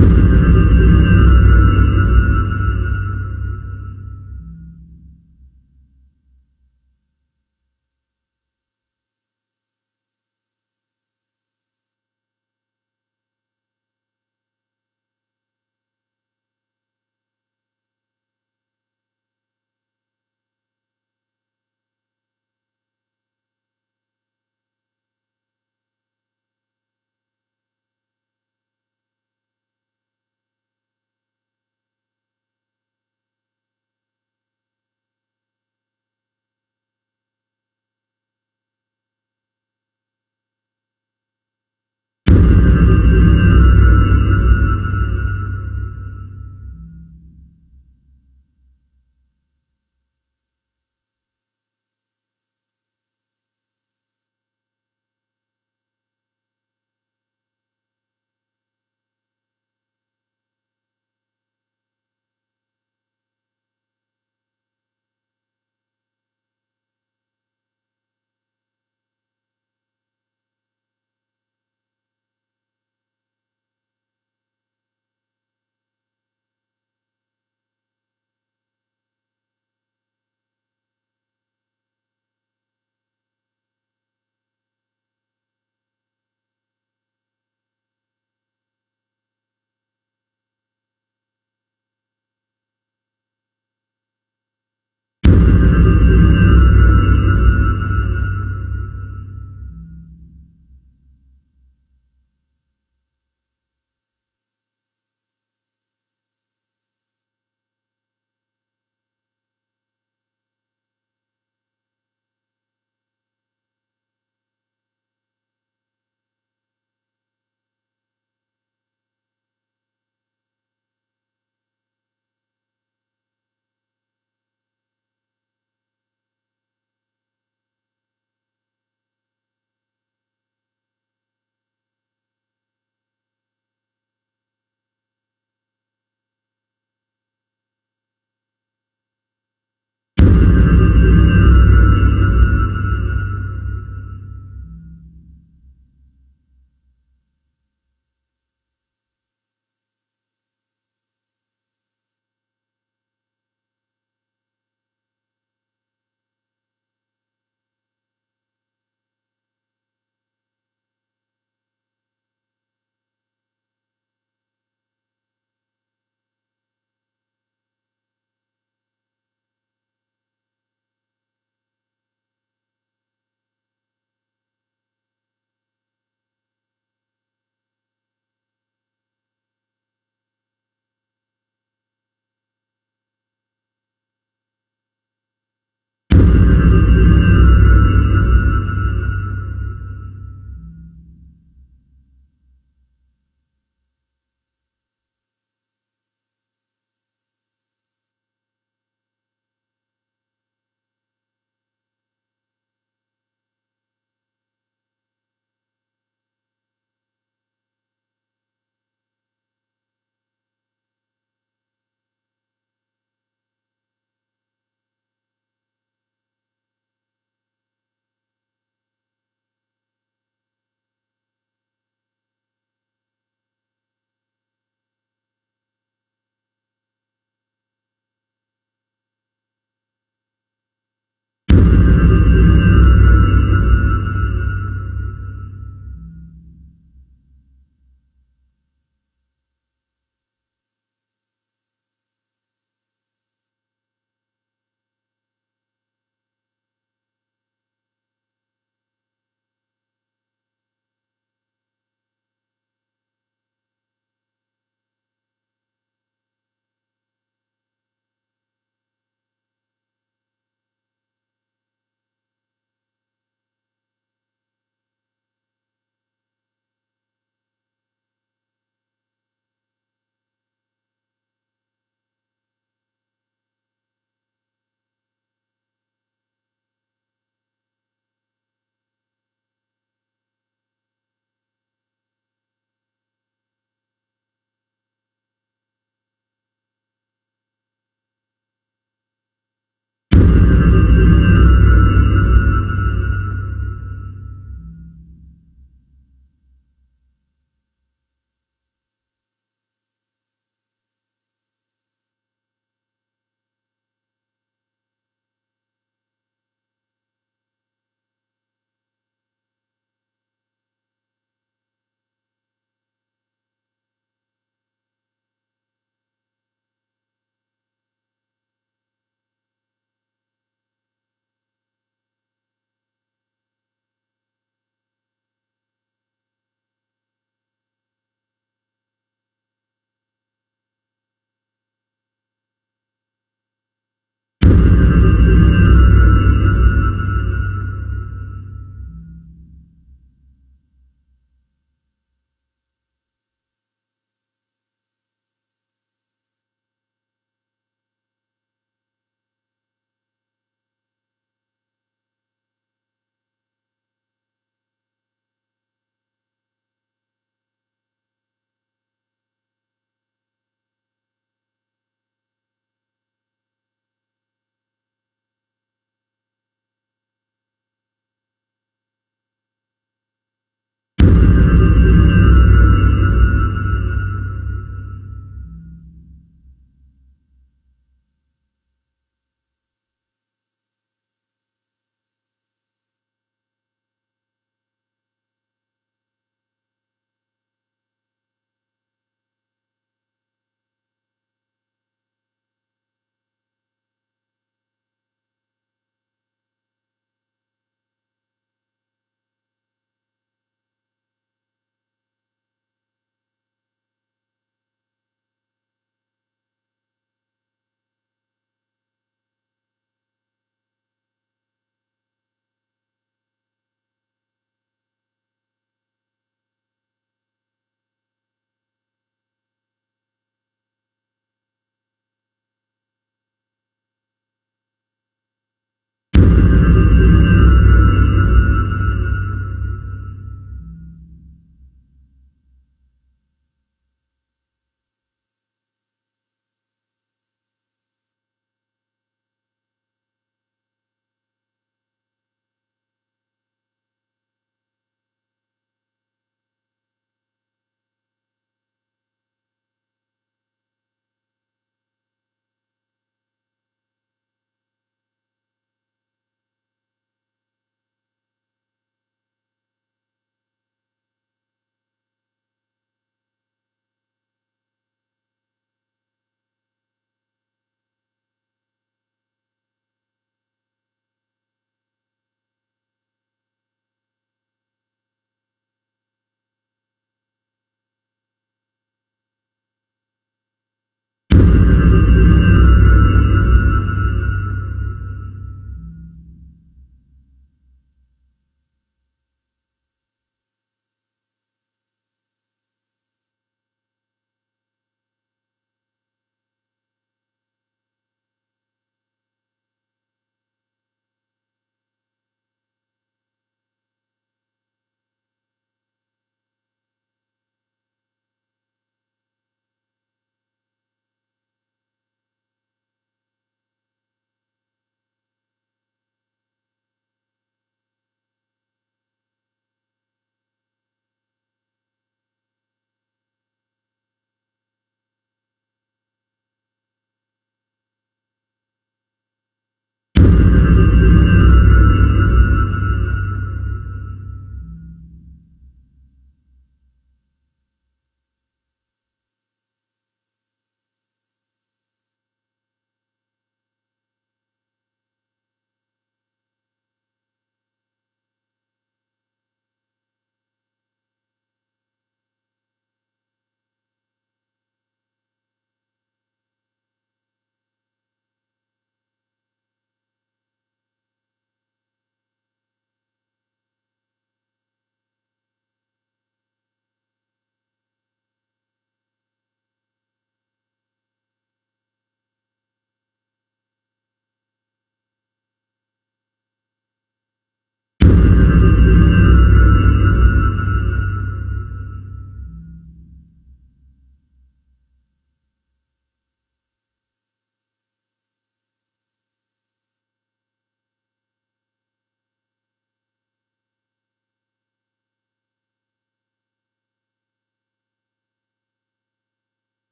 うん。